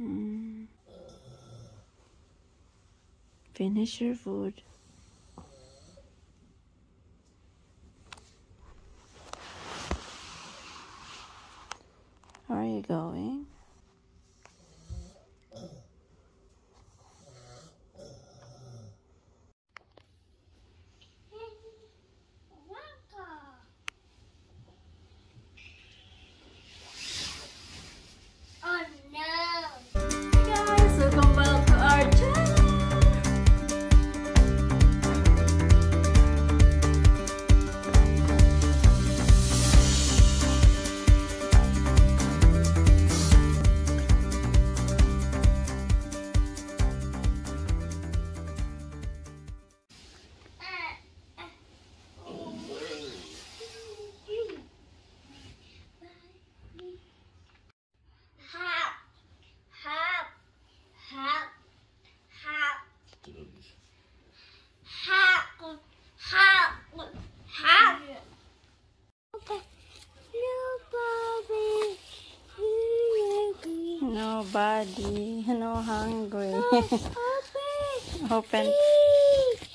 Mm. Finish your food. Nobody. Nobody. No hungry. Open. Open.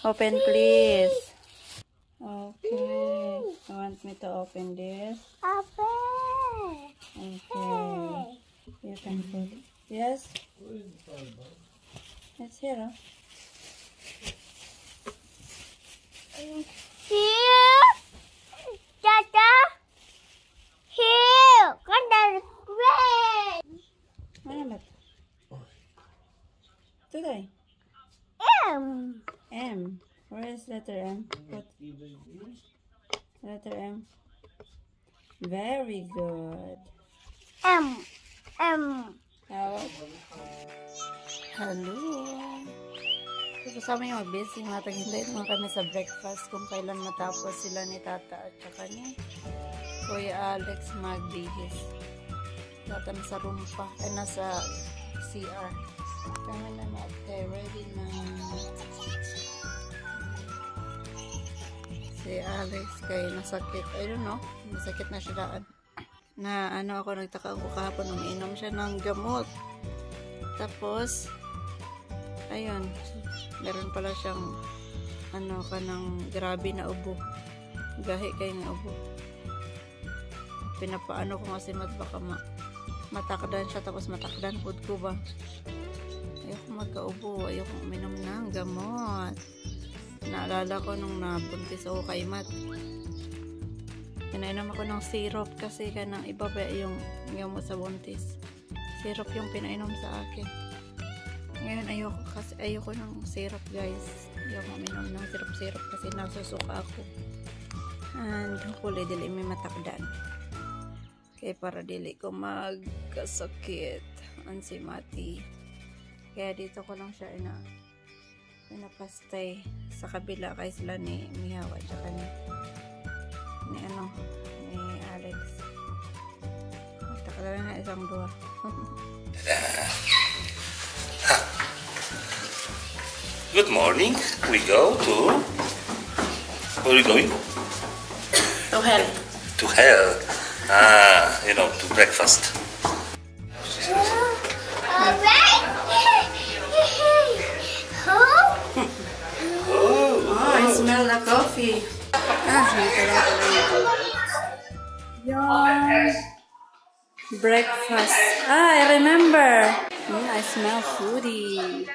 Open, please. Okay. You want me to open this? Open. Okay. You can put it. Yes? It's here. Here. Dada. Here. Kan dari red. Ano ba? Today. M. M. Where is letter M? Put letter M. Very good. M. M. Hello. So, kasama yung mag-busy. Mataghintay naman kami sa breakfast kung kailan matapos sila ni Tata at saka ni Kuya Alex magbihis. Tata nasa room pa. Ay, nasa CR. Kami na natin. Ready na. Si Alex kay nasakit. I don't know. Nasakit na siya daan na ano ako nagtaka ako kahapon umiinom siya ng gamot. Tapos ayun, meron pala siyang ano ka ng grabe na ubo. Gahi kay nga ubo. Pinapaano ko kasi mat baka ma matakdan siya tapos matakdan food ko ba. Ayoko magkaubo, ayoko uminom ng gamot. Naalala ko nung nabuntis ako kay Mat. Pinainom ako ng syrup kasi kanang iba ba yung gamot sa buntis. Syrup yung pinainom sa akin. Ngayon ayoko kasi ayoko ng syrup guys. Ayoko minom ng syrup-syrup kasi nasusuka ako. And hopefully dili may matakdan. Kaya para dili ko magkasakit ang si Mati. Kaya dito ko lang siya ina pinapastay sa kabila kay sila ni Mihawa at saka ni ni ano ni Alex takala na isang duwa Good morning. We go to. Where are we going? to hell To hell. Ah, you know, to breakfast. Alright. Home. Coffee. Ah dito lang pala breakfast. Ah I remember. Mm, I smell foodie.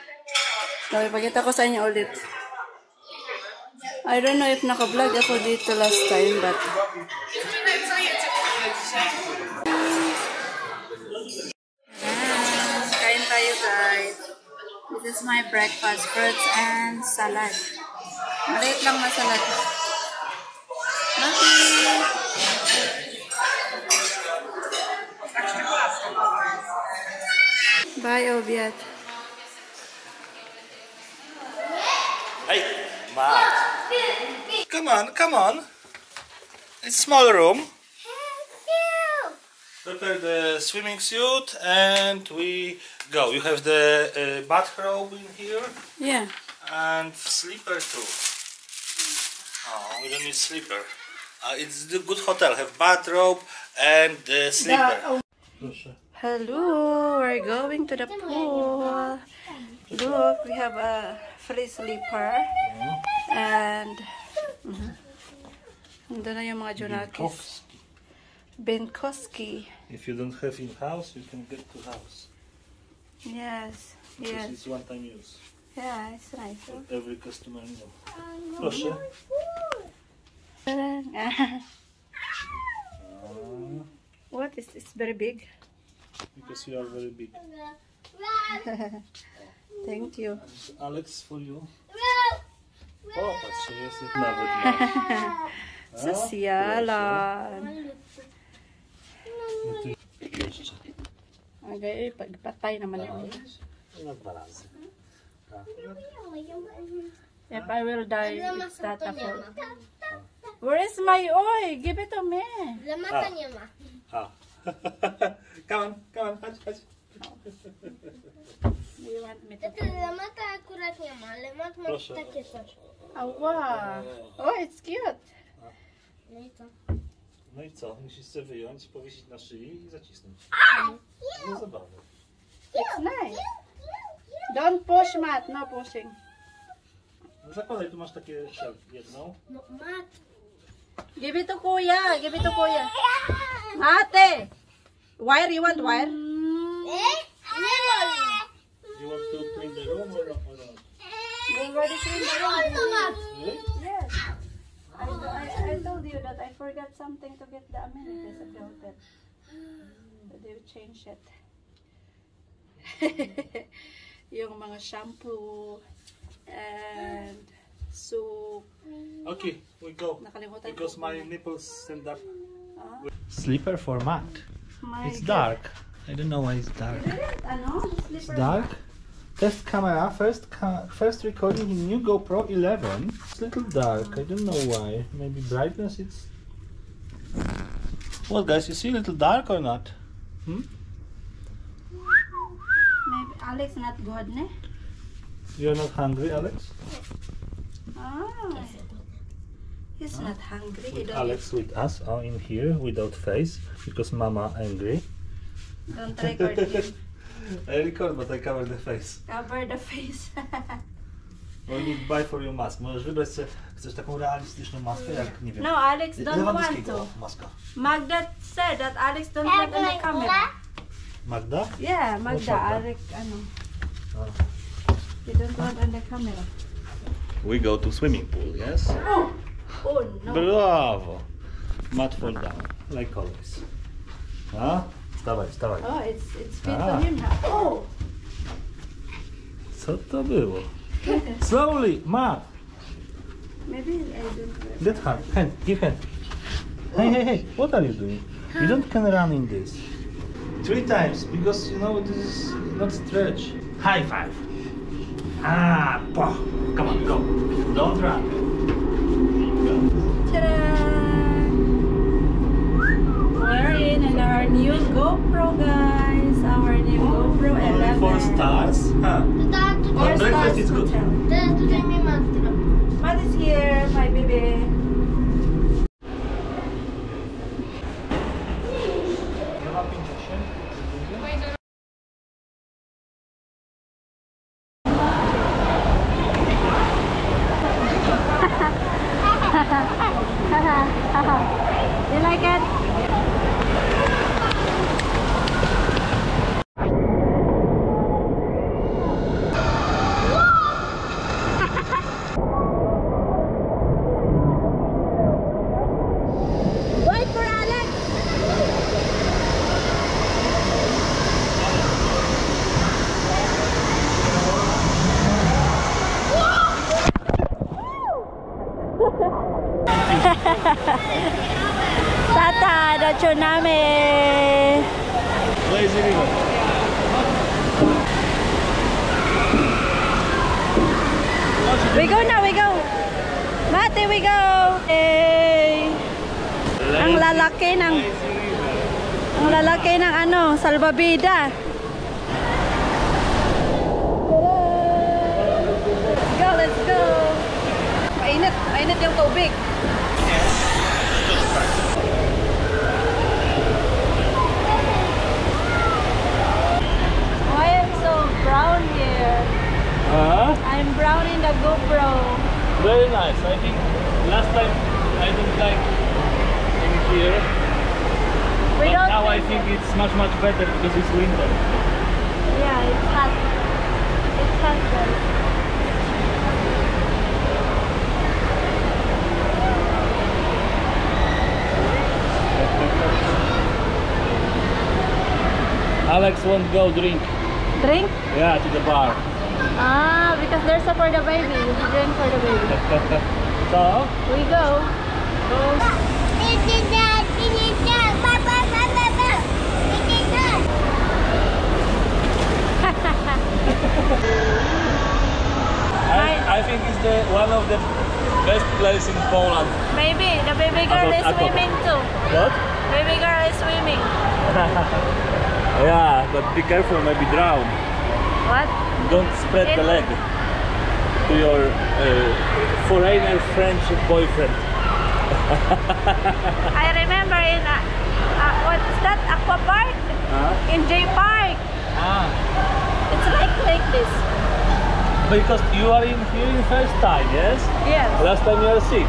So ipagkita ko sa inyo ulit. I don't know if naka-vlog ako dito last time but Ah, kain tayo guys. This is my breakfast, fruits and salad. Maliit lang na salad. Okay. Bye, Obiat. Hey, Matt. Come on, come on. It's small room. Prepare the swimming suit and we go. You have the uh, bathrobe in here Yeah. and slipper too. Oh, we don't need slipper. Uh, it's the good hotel. Have bathrobe and the slipper. Hello, we're going to the pool. Look, we have a free sleeper. And, mhm. Nandun na yung mga Junakis. Benkoski. If you don't have in house, you can get to house. Yes, Because yes. it's one time use. Yeah, it's nice. Every customer know. Proszę. Ta-da. what is this? Very big. Because you are very big. Thank you. And Alex for you. O, patrzcie, jest ich nawet. ma. Sosyalan. No tu jeszcze. Okay, pagpatay naman yun. Na dwa razy. If I will die, it's not a fault. Where is my oil? Give it to me. Lemata nie ma. A. come on, come on, chodź, chodź. Do you want me to? Tato, lemata akurat nie ma. Lemat ma Proszę. takie coś. Oh, wow. Oh, it's cute. No i co? No i co? Musisz sobie wyjąć, powiesić na szyi i zacisnąć. No zabawy. It's nice. Don't push, Matt. No pushing. Zakładaj, tu masz takie. Jedną. No mat. Give it to Kuya. Give it to Kuya. Ate! Wire? You want wire? Eh? Nie wolno. You want to clean the room or not? Or not? They already cleaned the room. Really? Yes. I, I, I told you that I forgot something to get the amenities of the hotel. So they change it. yung mga shampoo and soup. Okay, we go. Nakalimutan Because my nipples stand up. Ah, Sleeper for Matt. my It's God. dark. I don't know why it's dark. Ano? The It's dark. Test camera, first ca- first recording in new GoPro 11. It's a little dark. I don't know why. Maybe brightness. It's. Well, guys, you see a little dark or not? Hmm? Maybe Alex not good, ne? You're not hungry, Alex? Ah. He's not hungry. He With don't, Alex with us uh, in here without face because Mama angry. don't record him. I record, but I cover the face. Cover the face. Or you buy for your mask. Możesz wybrać sobie, chcesz taką realistyczną maskę, jak nie wiem. no, Alex don't want Lewandowskiego to. maska. Magda said that Alex don't want on the camera. Magda? Yeah, Magda, Magda? Alex, ano. Ah. You don't want on the camera. We go to swimming pool, yes? Oh! Oh, no. Brawo! Mat fall down, like always. A? Wstawaj, wstawaj. Oh, it's it's fit Ah. to him now. Oh! Co to było? Slowly, Mat! Maybe I don't That hand, hand, give hand. Hey, hey, hey, what are you doing? You don't can run in this. Three times, because you know this is not stretch. High five. Ah, pow. Come on, go. Don't run. Ta-da! We're in and our new GoPro, guys. Our new GoPro 11. Four stars. Huh. Four But breakfast stars is good. hotel. teraz tutaj mnie matro. What is here, my baby? lalaki ng ang lalaki ng ano, salbabida. Let's go, let's go. Mainit, mainit yung tubig. Why am so brown here? -huh. I'm brown in the GoPro. Very nice. I think last time I didn't like here. We but now I think- it's much much better because it's winter. Yeah, it's hot. It's hot. Alex won't go drink. Drink? Yeah, to the bar. Ah, because there's a for the baby. You drink for the baby. so We go. It is that. It is that. Ba, ba, ba, ba, ba. It is that. I, I think it's the one of the best places in Poland. Maybe the baby girl is swimming too. What? Baby girl is swimming. Yeah, but be careful, maybe drown. What? Don't spread the It- leg to your uh, foreigner French boyfriend. I remember in uh, uh, what's that aqua park Huh? in J Park. Ah, It's like like this. because you are in here in first time, yes? Yes. Last time you are sick.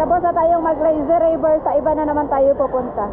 Tapos na tayong mag-lazy river. Sa iba na naman tayo pupunta.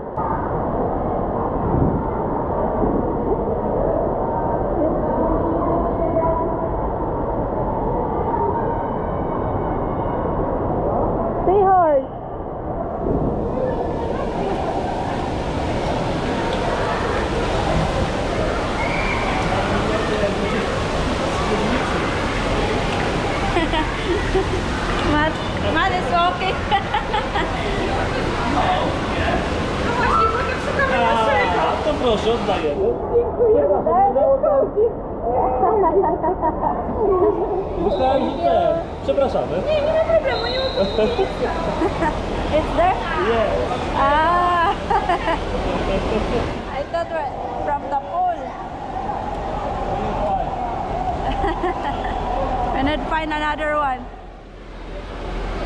Find another one.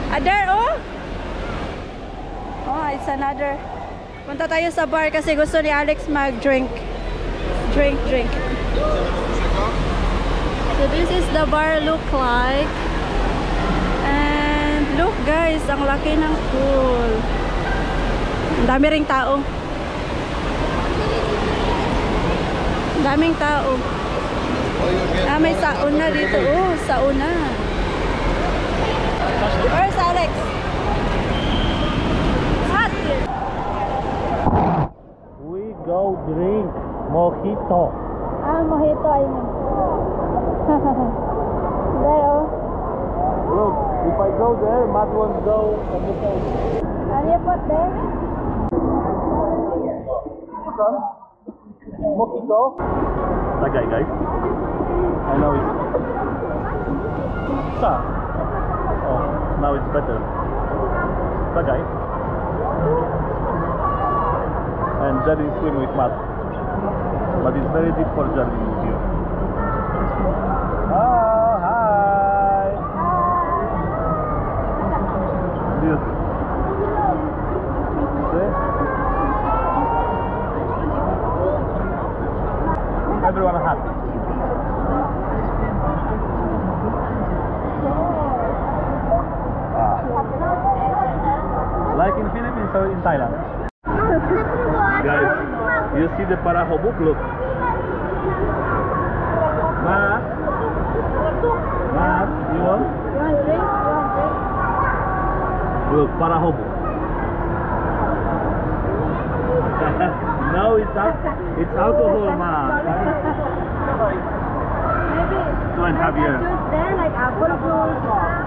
Ah, there, oh! Oh, it's another. Punta tayo sa bar kasi gusto ni Alex mag-drink. Drink, drink. So this is the bar look like. And look guys, ang laki ng pool. Ang dami ring tao. Ang daming tao. Ah, may sauna dito. Oh, sauna. Where's Alex? Hot. We go drink mojito. Ah, mojito, I mean. there, oh. Look, if I go there, Matt won't go on the phone. You put there? Mojito. That guy, guys. I know it's. Sa. Oh, now it's better. That guy. And Jerry swim with Matt. But it's very deep for Jerry with ah! you. Oh, hi. Beautiful. See? Everyone happy. Ah. Like in Philippines or in Thailand? Guys, you see the Parahobuk? Look. Matt? Matt, you want? You want drink? You want drink? Look, Parahobuk. no, it's al it's alcohol, man. Maybe. Go and have your. Juice there, like apple juice.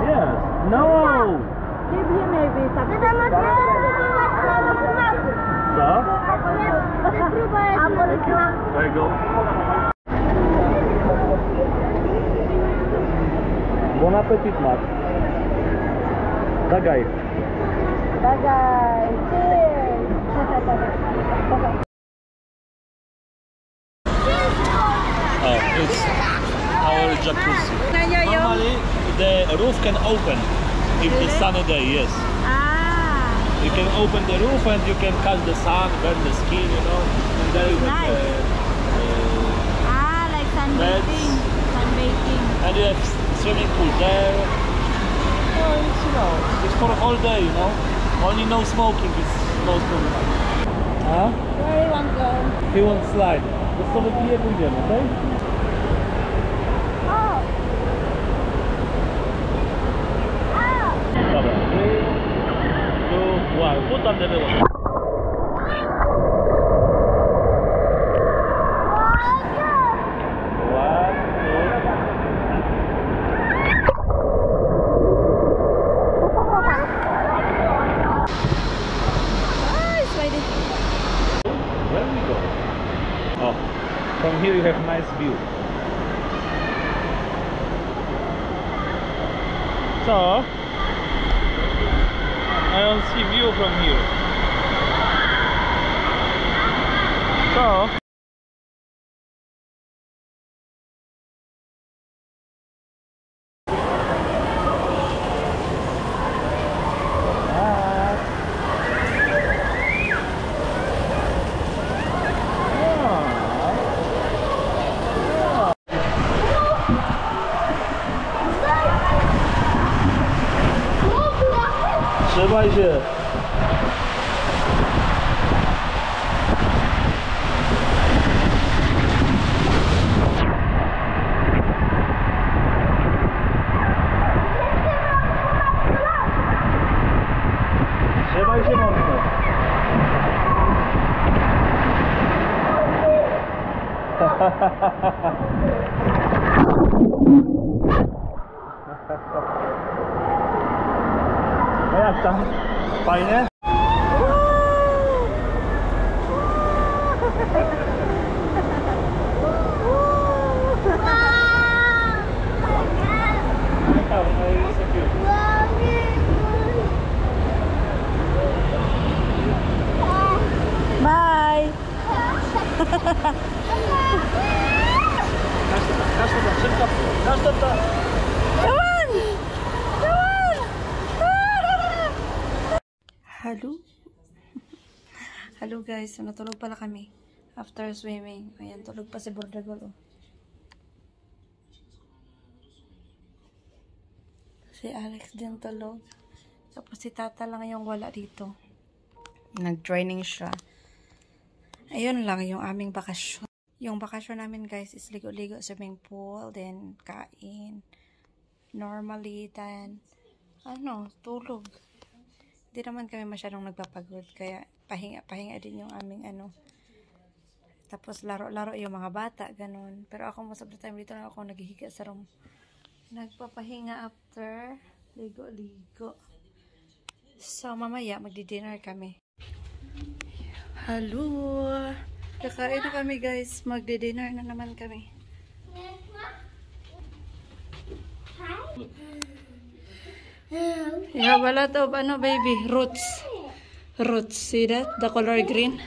Yes. No. Give him maybe something. So, Apple juice. There go. Bon appetit, Matt. Guy. Bagay. Oh, it's our jacuzzi. Normally, the roof can open if the Really? sunny day, yes. You can open the roof and you can catch the sun, burn the skin, you know. And there is like Nice. a, uh, Ah, like sunbathing. Sunbathing. and you have swimming pool there. Oh, it's, you know, it's for a whole day, you know. Only no smoking is most of it. Huh? Where you want to go? He won't slide. Sobie pije pójdziemy, okej? Oh. Oh. Dobra. Three, two, one. Put on the wyłącz. One, two. Ah, it's sliding. Where do we go? Oh, from here you have nice view. So, I don't see view from here. So, pleasure. Guys, natulog pala kami after swimming. Ayan, tulog pa si Bordagol. Oh. Si Alex din tulog. Tapos si Tata lang yung wala dito. Nag-training siya. Ayun lang yung aming bakasyon. Yung bakasyon namin guys is ligo-ligo swimming pool, then kain. Normally, then ano, tulog. Hindi naman kami masyadong nagpapagod, kaya pahinga-pahinga din yung aming ano. Tapos laro-laro yung mga bata, ganun. Pero ako most of the time dito na ako naghihiga sa room. Nagpapahinga after ligo-ligo. So, mamaya magdi-dinner kami. Hello! Kakain na kami guys. Magdi-dinner na naman kami. You have a lot of ano baby, roots. Roots, see that? The color green.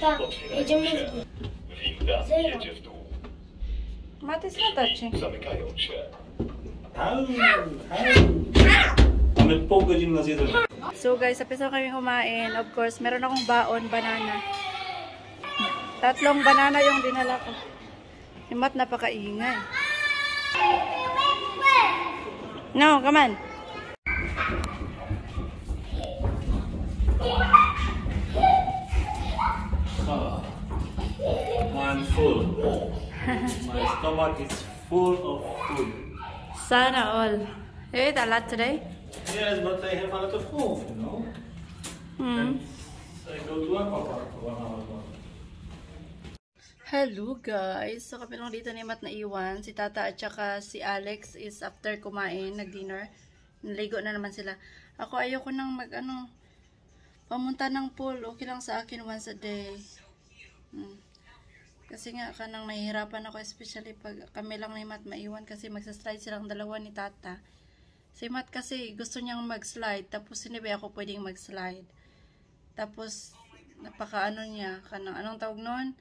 Tak, jedziemy w Winda Zero. jedzie w dół. Mat is not touching. So guys, sapis na kami kumain. Of course, meron akong baon, banana. Tatlong banana yung dinala ko. Yung mat napakaingay. No, come on. I'm full. My stomach is full of food. Sana all. You ate a lot today? Yes, but I have a lot of food, you know. Hmm. I go to Aquapark for one hour. Hello guys! So kami lang dito ni Matt na iwan. Si Tata at saka si Alex is after kumain, nag-dinner. Naligo na naman sila. Ako ayoko nang mag ano, pamunta ng pool. Okay lang sa akin once a day. Hmm. Kasi nga kanang nahihirapan ako especially pag kami lang ni Matt maiwan kasi magsa-slide silang dalawa ni Tata. Si Matt kasi gusto niyang mag-slide tapos ba ako pwedeng mag-slide. Tapos napaka ano niya, kanang anong tawag noon?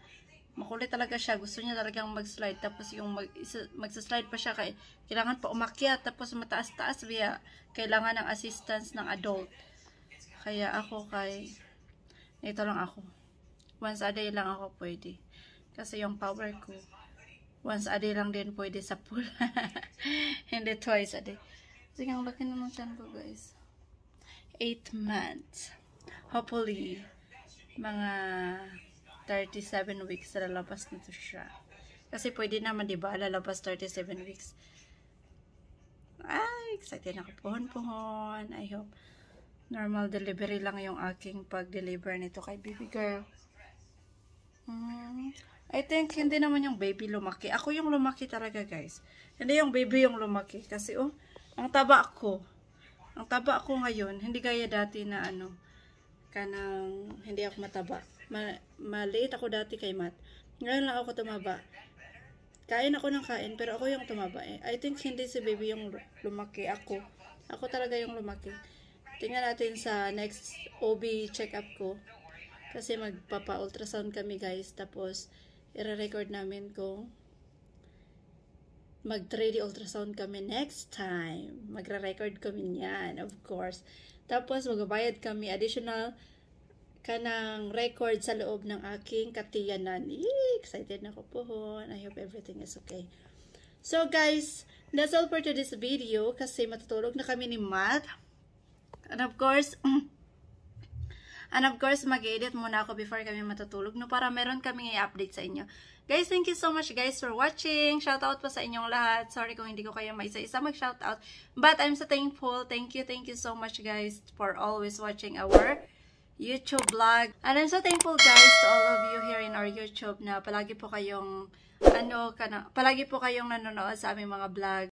makulit talaga siya. Gusto niya talagang mag-slide. Tapos yung mag, isa- magsa-slide pa siya, kay, kailangan pa umakyat. Tapos mataas-taas, kaya kailangan ng assistance ng adult. Kaya ako kay, ito lang ako. Once a day lang ako pwede. Kasi yung power ko, once a day lang din pwede sa pool. Hindi twice a day. Sige, ang laki na ng tiyan ko, guys. 8 months. Hopefully, mga 37 weeks lalabas nito siya. Kasi pwede naman, di ba, lalabas 37 weeks. Ay, excited ako. Pohon-pohon. I hope normal delivery lang yung aking pag-deliver nito kay baby girl. Hmm. I think hindi naman yung baby lumaki. Ako yung lumaki talaga, guys. Hindi yung baby yung lumaki. Kasi, oh, ang taba ko. Ang taba ko ngayon, hindi gaya dati na ano, kanang hindi ako mataba. Ma maliit ako dati kay Matt. Ngayon lang ako tumaba. Kain ako ng kain, pero ako yung tumaba eh. I think hindi si baby yung lumaki. Ako. Ako talaga yung lumaki. Tingnan natin sa next OB check-up ko. Kasi magpapa-ultrasound kami guys. Tapos, i-record namin kung mag 3D ultrasound kami next time. Magre-record kami niyan, of course. Tapos, magbabayad kami additional kanang record sa loob ng aking katiyanan. Excited na ako po. I hope everything is okay. So, guys, that's all for today's video kasi matutulog na kami ni Matt. And of course, And of course, mag-edit muna ako before kami matutulog no para meron kami i-update sa inyo. Guys, thank you so much guys for watching. Shoutout po sa inyong lahat. Sorry kung hindi ko kayo maisa-isa mag-shoutout. But I'm so thankful. Thank you, thank you so much guys for always watching our YouTube vlog. And I'm so thankful guys to all of you here in our YouTube na palagi po kayong ano, kana, palagi po kayong nanonood sa aming mga vlog.